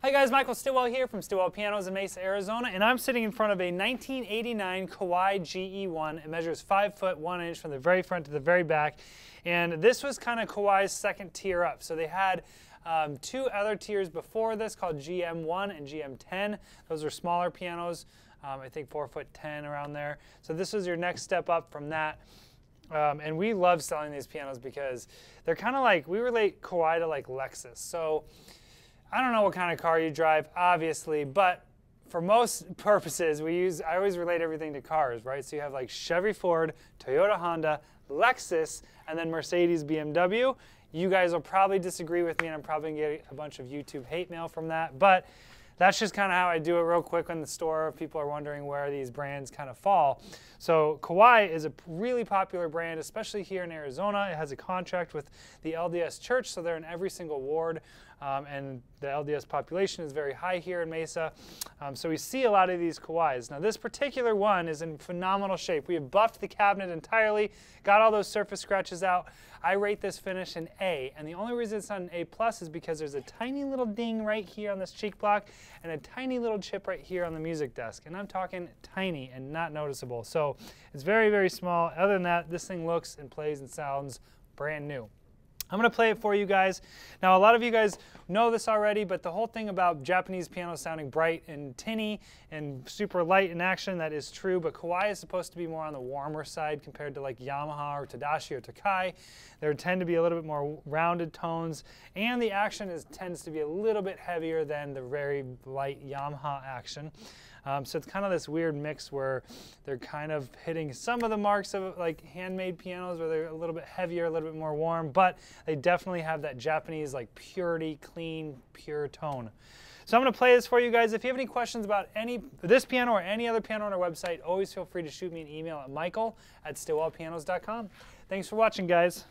Hi guys, Michael Stilwell here from Stilwell Pianos in Mesa, Arizona, and I'm sitting in front of a 1989 Kawai GE1. It measures 5 foot 1 inch from the very front to the very back, and this was kind of Kawai's second tier up. So they had um, two other tiers before this called GM1 and GM10. Those are smaller pianos, um, I think 4 foot 10 around there. So this was your next step up from that. Um, and we love selling these pianos because they're kind of like, we relate Kawai to like Lexus. So I don't know what kind of car you drive, obviously, but for most purposes, we use, I always relate everything to cars, right? So you have like Chevy, Ford, Toyota, Honda, Lexus, and then Mercedes, BMW. You guys will probably disagree with me, and I'm probably gonna get a bunch of YouTube hate mail from that, but that's just kind of how I do it real quick in the store. People are wondering where these brands kind of fall. So Kawai is a really popular brand, especially here in Arizona. It has a contract with the LDS Church, so they're in every single ward. Um, and the LDS population is very high here in Mesa. Um, so we see a lot of these Kawais. Now this particular one is in phenomenal shape. We have buffed the cabinet entirely, got all those surface scratches out. I rate this finish an A, and the only reason it's not an A plus is because there's a tiny little ding right here on this cheek block and a tiny little chip right here on the music desk. And I'm talking tiny and not noticeable. So it's very, very small. Other than that, this thing looks and plays and sounds brand new. I'm to play it for you guys. Now, a lot of you guys know this already, but the whole thing about Japanese piano sounding bright and tinny and super light in action, that is true, but Kawai is supposed to be more on the warmer side compared to like Yamaha or Tadashi or Takai. There tend to be a little bit more rounded tones, and the action is, tends to be a little bit heavier than the very light Yamaha action. Um, so it's kind of this weird mix where they're kind of hitting some of the marks of like handmade pianos where they're a little bit heavier, a little bit more warm, but they definitely have that Japanese like purity, clean, pure tone. So I'm going to play this for you guys. If you have any questions about any this piano or any other piano on our website, always feel free to shoot me an email at michael at stilwellpianos.com. Thanks for watching, guys.